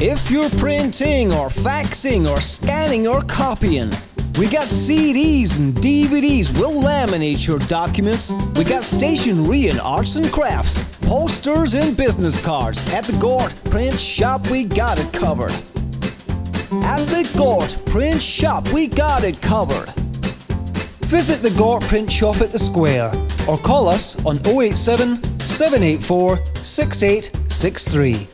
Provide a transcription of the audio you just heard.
If you're printing or faxing or scanning or copying, we got CDs and DVDs. We'll laminate your documents. We got stationery and arts and crafts, posters and business cards. At the Gort Print Shop, we got it covered. At the Gort Print Shop, we got it covered. Visit the Gort Print Shop at the Square or call us on 087 784 6863.